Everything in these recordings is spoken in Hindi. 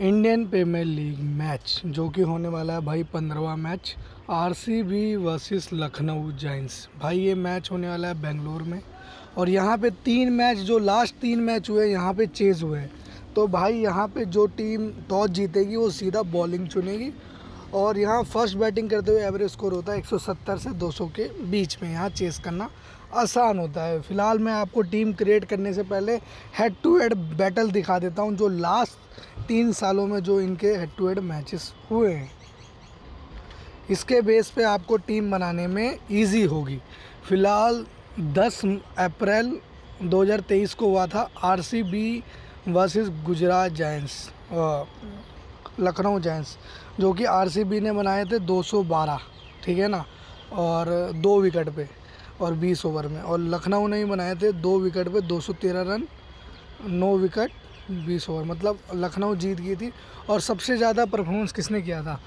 इंडियन प्रीमियर लीग मैच, जो कि होने वाला है भाई पंद्रहवा match, RCB versus Lucknow giants भाई ये मैच होने वाला है बेंगलोर में। और यहाँ पे तीन मैच, जो लास्ट तीन मैच हुए, यहाँ पे चेज हुए हैं। तो भाई यहाँ पे जो टीम टॉस जीतेगी, वो सीधा बॉलिंग चुनेगी। और यहाँ फ़र्स्ट बैटिंग करते हुए एवरेज स्कोर होता है 170 से 200 के बीच में यहाँ चेस करना। आसान होता है। फ़िलहाल मैं आपको टीम क्रिएट करने से पहले हेड टू हेड बैटल दिखा देता हूँ, जो लास्ट तीन सालों में जो इनके हेड टू हेड मैचेस हुए हैं। इसके बेस पे आपको टीम बनाने में इजी होगी। फ़िलहाल 10 अप्रैल 2023 को हुआ था RCB versus Gujarat giants Lucknow giants जो कि आरसीबी ने बनाए थे 212 ठीक है ना? और दो विकेट पे। और 20 ओवर में। और लखनऊ ने ही बनाए थे दो विकेट पे 213 रन, नौ विकेट 20 ओवर। मतलब लखनऊ जीत गई थी। और सबसे ज़्यादा परफॉर्मेंस किसने किया था?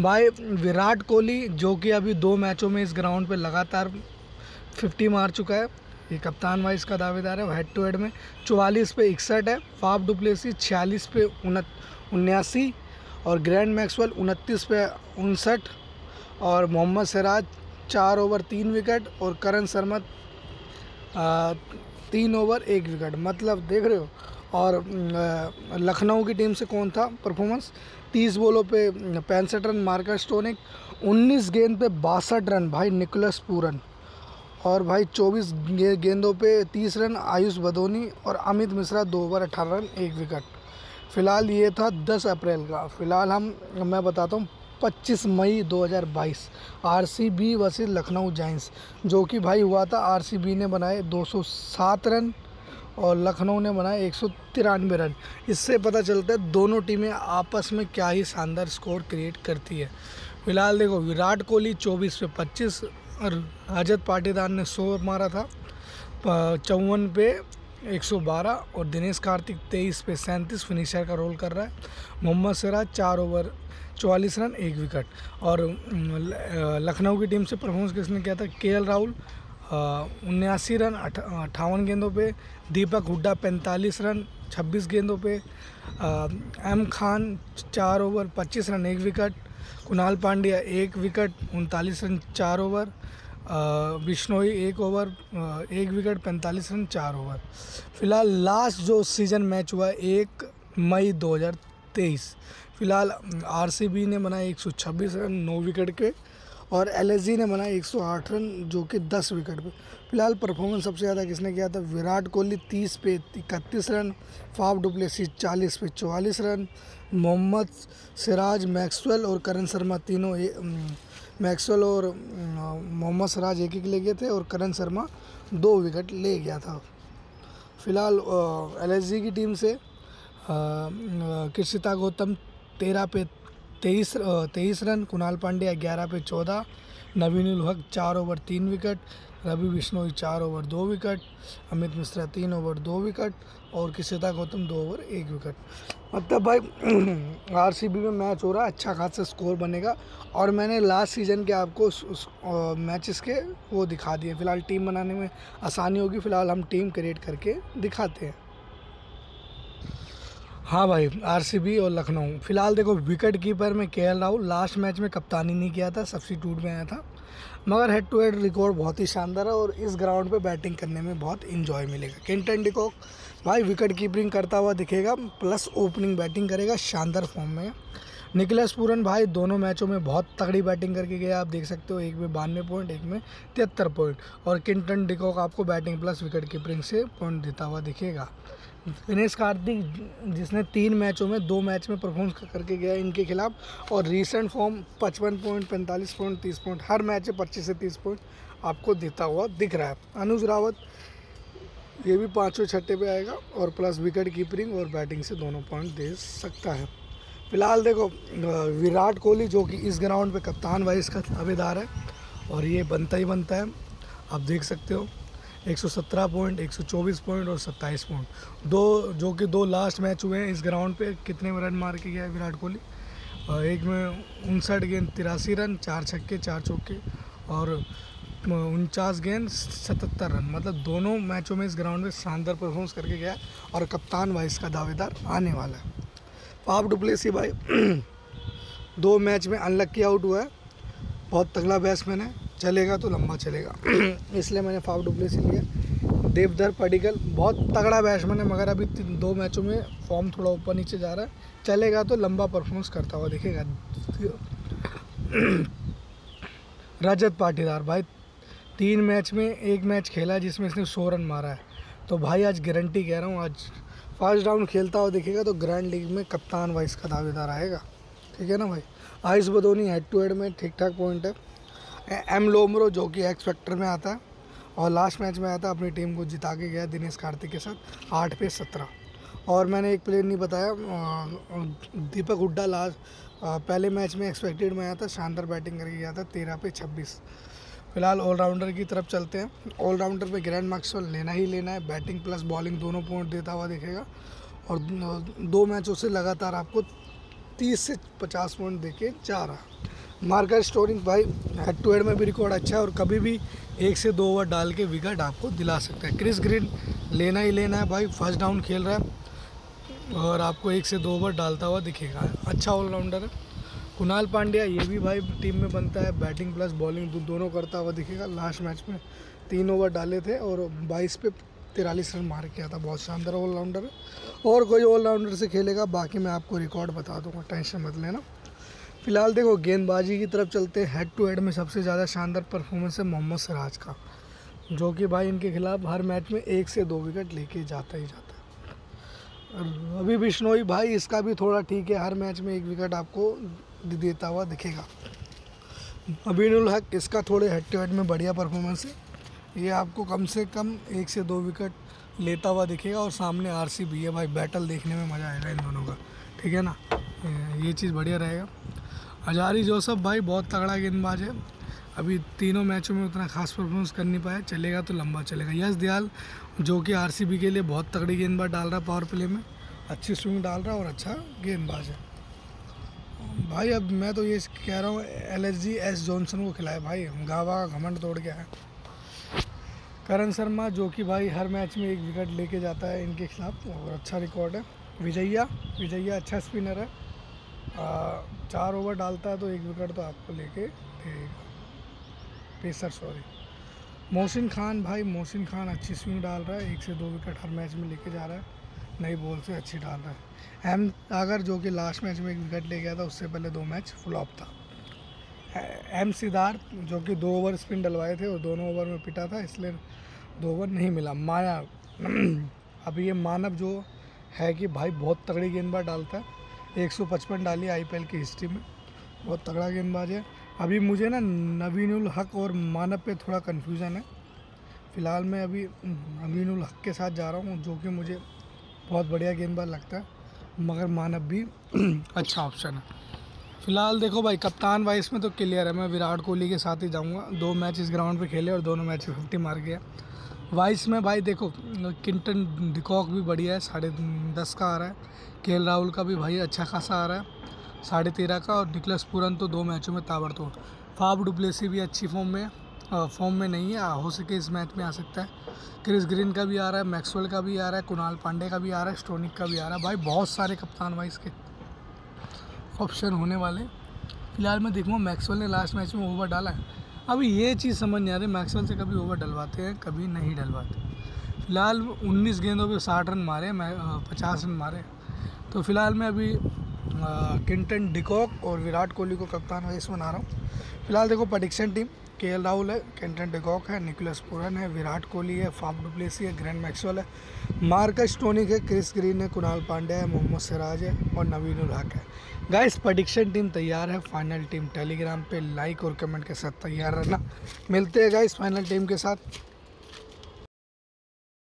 भाई, विराट कोहली, जो कि अभी दो मैचों में इस ग्राउंड पे लगातार 50 मार चुका है। ये कप्तान वाइस का दावेदार है। हेड टू हेड में चवालीस पे इकसठ है। फाफ डुप्लेसी छियालीस पे उन्यासी। और ग्रैंड मैक्सवेल उनतीस पे उनसठ। और मोहम्मद सिराज चार ओवर, तीन विकेट और करण शर्मा तीन ओवर, एक विकेट। मतलब देख रहे हो? और लखनऊ की टीम से कौन था परफॉर्मेंस तीस बॉलों पे पैंसठ रन मार्कर स्टोनिक, उन्नीस गेंद पे बासठ रन भाई निकोलस पूरन। और भाई चौबीस गेंदों पे तीस रन आयुष बदोनी और अमित मिश्रा दो ओवर, अठारह रन, एक विकेट। फ़िलहाल ये था दस अप्रैल का। फ़िलहाल हम, मैं बताता हूँ 25 मई 2022 आरसीबी वर्सेस लखनऊ जाइंट्स जो कि भाई हुआ था आरसीबी ने बनाए 207 रन और लखनऊ ने बनाए एक सौ तिरानवे रन। इससे पता चलता है दोनों टीमें आपस में क्या ही शानदार स्कोर क्रिएट करती है। फ़िलहाल देखो, विराट कोहली 24 पे 25 और रजत पाटीदार ने 100 मारा था चौवन पे 112 और दिनेश कार्तिक 23 पे सैंतीस फिनिशर का रोल कर रहा है। मोहम्मद सिराज चार ओवर चवालीस रन, एक विकेट। और लखनऊ की टीम से परफॉर्मेंस किसने किया था? के राहुल उन्यासी रन अट्ठावन गेंदों पे। दीपक हुड्डा, पैंतालीस रन, छब्बीस गेंदों पे। एम खान, चार ओवर, पच्चीस रन, एक विकेट। कुणाल पांड्या, एक विकेट, उनतालीस रन, चार ओवर। बिश्नोई, एक ओवर एक विकेट, पैंतालीस रन, चार ओवर। फ़िलहाल लास्ट जो सीज़न मैच हुआ, एक मई 2023 फ़िलहाल आरसीबी ने बनाए 126 रन नौ विकेट के और एल ने बनाए 108 रन जो कि 10 विकेट पे। फ़िलहाल परफॉर्मेंस सबसे ज़्यादा किसने किया था? विराट कोहली 30 पे इकतीस रन, फाफ डुप्लेसी 40 पे 44 रन, मोहम्मद सिराज, मैक्सवेल और करण शर्मा तीनों मैक्सवेल और मोहम्मद सिराज एक एक ले गए थे और करण शर्मा दो विकेट ले गया था। फ़िलहाल एल की टीम से कृषिता गौतम तेरह पे तेईस तेईस रन, कुणाल पांड्या ग्यारह पे चौदह, नवीन हक चार ओवर तीन विकेट, रवि बिश्नोई चार ओवर दो विकेट, अमित मिश्रा तीन ओवर दो विकेट और किशता गौतम दो ओवर एक विकेट। मतलब भाई, आरसीबी में मैच हो रहा है अच्छा खासा स्कोर बनेगा और मैंने लास्ट सीज़न के आपको मैचेस के वो दिखा दिए। फ़िलहाल टीम बनाने में आसानी होगी, फ़िलहाल हम टीम क्रिएट करके दिखाते हैं। हाँ भाई आरसीबी और लखनऊ। फ़िलहाल देखो विकेट कीपर में के एल राहुल लास्ट मैच में कप्तानी नहीं किया था सब्सिट्यूट में आया था। मगर हेड टू हेड रिकॉर्ड बहुत ही शानदार है और इस ग्राउंड पे बैटिंग करने में बहुत इन्जॉय मिलेगा। किंटन डिकॉक भाई विकेट कीपिंग करता हुआ दिखेगा प्लस ओपनिंग बैटिंग करेगा, शानदार फॉर्म में निकलेश पूरन भाई, दोनों मैचों में बहुत तगड़ी बैटिंग करके गया आप देख सकते हो, एक में बानवे पॉइंट एक में तिहत्तर पॉइंट और किंटन डिकॉक आपको बैटिंग प्लस विकेट कीपिंग से पॉइंट देता हुआ दिखेगा। दिनेश कार्तिक, जिसने तीन मैचों में, दो मैच में परफॉर्मेंस करके गया इनके खिलाफ, और रीसेंट फॉर्म पचपन पॉइंट पैंतालीस पॉइंट तीस पॉइंट हर मैच में पच्चीस से तीस पॉइंट आपको देता हुआ दिख रहा है। अनुज रावत, ये भी पाँचवें छठे पे आएगा, और प्लस विकेट कीपरिंग और बैटिंग से दोनों पॉइंट दे सकता है। फ़िलहाल देखो विराट कोहली जो कि इस ग्राउंड पे कप्तान वाइस का दावेदार है, और ये बनता ही बनता है। आप देख सकते हो 117 पॉइंट 124 पॉइंट और 27 पॉइंट दो, जो कि दो लास्ट मैच हुए हैं इस ग्राउंड पे, कितने रन मार के गया है विराट कोहली? एक में उनसठ गेंद, तिरासी रन, चार छक्के, चार चौके, और उनचास गेंद, सतहत्तर रन। मतलब दोनों मैचों में इस ग्राउंड में शानदार परफॉर्मेंस करके गया और कप्तान वाइस का दावेदार आने वाला है। पाप डुप्लेसी भाई। दो मैच में अनलक्की आउट हुआ है। बहुत तगड़ा बैट्समैन है। चलेगा तो लंबा चलेगा। इसलिए मैंने फाफ डुप्लेसी लिया। देवधर पडिकल बहुत तगड़ा बैट्समैन है, मगर अभी दो मैचों में फॉर्म थोड़ा ऊपर नीचे जा रहा है। चलेगा तो लंबा परफॉर्मेंस करता हुआ दिखेगा। रजत पाटीदार, भाई। तीन मैच में एक मैच खेला जिसमें इसने सौ रन मारा है। तो भाई, आज गारंटी कह रहा हूँ, आज फ़र्स्ट राउंड खेलता हुआ दिखेगा तो ग्रैंड लीग में कप्तान वाइस का दावेदार आएगा। ठीक है ना भाई? Ayush Badoni head to head में ठीक ठाक पॉइंट है। एम लोमरो जो कि एक्स फैक्टर में आता है, और लास्ट मैच में आता है, अपनी टीम को जिता के गया दिनेश कार्तिक के साथ, आठ पे सत्रह। और मैंने एक प्लेयर नहीं बताया दीपक हुड्डा लास्ट पहले मैच में एक्सपेक्टेड में आया था, शानदार बैटिंग करके गया था, तेरह पे छब्बीस। फ़िलहाल ऑलराउंडर की तरफ़ चलते हैं। ऑलराउंडर पे ग्रैंड मार्क्स लेना ही लेना है। बैटिंग प्लस बॉलिंग दोनों पॉइंट देता हुआ दिखेगा। और दो मैचों से लगातार आपको तीस से पचास पॉइंट दे के जा रहा मार्कर स्टोरिंग भाई हेड टू हेड में भी रिकॉर्ड अच्छा है और कभी भी एक से दो ओवर डाल के विकेट आपको दिला सकता है। क्रिस ग्रीन लेना ही लेना है भाई फ़र्स्ट डाउन खेल रहा है। और आपको एक से दो ओवर डालता हुआ दिखेगा। अच्छा ऑलराउंडर है। कुणाल पांड्या, ये भी भाई टीम में बनता है बैटिंग प्लस बॉलिंग दोनों करता हुआ दिखेगा। लास्ट मैच में तीन ओवर डाले थे और बाईस पे तिरालीस रन मार किया था। बहुत शानदार ऑलराउंडर है। और कोई ऑलराउंडर से खेलेगा, बाकी मैं आपको रिकॉर्ड बता दूँगा टेंशन मत लेना। फ़िलहाल देखो, गेंदबाजी की तरफ़ चलते हेड टू हेड में सबसे ज़्यादा शानदार परफॉर्मेंस है मोहम्मद सराज का, जो कि भाई इनके खिलाफ हर मैच में एक से दो विकेट लेके जाता ही जाता है। अभी बिश्नोई भाई, इसका भी थोड़ा ठीक है। हर मैच में एक विकेट आपको देता हुआ दिखेगा। अबीनुल हक इसका थोड़े हेड टू हेड में बढ़िया परफॉर्मेंस है। ये आपको कम से कम एक से दो विकेट लेता हुआ दिखेगा और सामने आर सी भी है भाई। बैटल देखने में मज़ा आएगा इन दोनों का। ठीक है ना? ये चीज़ बढ़िया रहेगा। हजारी जोसफ भाई, बहुत तगड़ा गेंदबाज है। अभी तीनों मैचों में उतना खास परफॉर्मेंस कर नहीं पाया। चलेगा तो लंबा चलेगा। यश दयाल, जो कि आरसीबी के लिए बहुत तगड़ी गेंदबाज डाल रहा है पावर प्ले में। अच्छी स्विंग डाल रहा है और अच्छा गेंदबाज है। भाई अब मैं तो ये कह रहा हूँ L S G S Johnson को खिलाए भाई। गावा घमंड तोड़ के है करण शर्मा जो कि भाई हर मैच में एक विकेट लेके जाता है इनके खिलाफ और अच्छा रिकॉर्ड है। विजैया विजैया अच्छा स्पिनर है। आ, चार ओवर डालता है तो एक विकेट तो आपको लेके देगा। पेसर सॉरी मोहसिन खान भाई मोहसिन खान अच्छी स्विंग डाल रहा है। एक से दो विकेट हर मैच में लेके जा रहा है। नई बॉल से अच्छी डाल रहा है। एम अगर जो कि लास्ट मैच में एक विकेट ले गया था, उससे पहले दो मैच फ्लॉप था। एम सिद्धार्थ, जो कि दो ओवर स्पिन डलवाए थे और दोनों ओवर में पिटा था, इसलिए दो ओवर नहीं मिला। माया, अभी ये मानव जो है कि भाई बहुत तगड़ी गेंदबाज डालता है। 155 डाली आईपीएल की हिस्ट्री में। बहुत तगड़ा गेंदबाज है। अभी मुझे ना नवीनुल हक और मानव पे थोड़ा कन्फ्यूज़न है। फ़िलहाल मैं अभी नवीनुल हक के साथ जा रहा हूँ, जो कि मुझे बहुत बढ़िया गेंदबाज लगता है, मगर मानव भी अच्छा ऑप्शन है। फ़िलहाल देखो भाई, कप्तान वाइस में तो क्लियर है, मैं विराट कोहली के साथ ही जाऊँगा। दो मैच इस ग्राउंड पे खेले और दोनों मैच फिफ्टी मार गया। वाइस में भाई देखो, किंटन डिकॉक भी बढ़िया है, साढ़े दस का आ रहा है। के राहुल का भी भाई अच्छा खासा आ रहा है, साढ़े तेरह का और निकलस पूरन तो दो मैचों में ताबड़तोड़। फाफ डुप्लेसी भी अच्छी फॉर्म में फॉर्म में नहीं है। हो सके इस मैच में आ सकता है। क्रिस ग्रीन का भी आ रहा है मैक्सवेल का भी आ रहा है, कुणाल पांडे का भी आ रहा है स्टोनिक का भी आ रहा है। भाई, बहुत सारे कप्तान वाइस के ऑप्शन होने वाले फ़िलहाल मैं देखूँगा मैक्सवेल ने लास्ट मैच में ओवर डाला है। अभी ये चीज़ समझ नहीं आ रही मैक्सवेल से कभी ओवर डलवाते हैं, कभी नहीं डलवाते। फ़िलहाल 19 गेंदों पे 60 रन मारे मैं पचास रन मारे तो फ़िलहाल मैं अभी किंटन डिकॉक और विराट कोहली को कप्तान वाइस बना रहा हूँ। फ़िलहाल देखो prediction team K L Rahul है, कैंटन डिकॉक है, निकोलस पुरन है, विराट कोहली है, फाफ डुप्लेसी है, ग्रैंड मैक्सवेल है। मार्कस टोनिक है, क्रिस ग्रीन है, कुणाल पांडे है, मोहम्मद सिराज है और नवीन उल हक है। गाइस प्रडिक्शन टीम तैयार है फाइनल टीम टेलीग्राम पे लाइक और कमेंट के साथ तैयार रहना। मिलते हैं गाइस फाइनल टीम के साथ।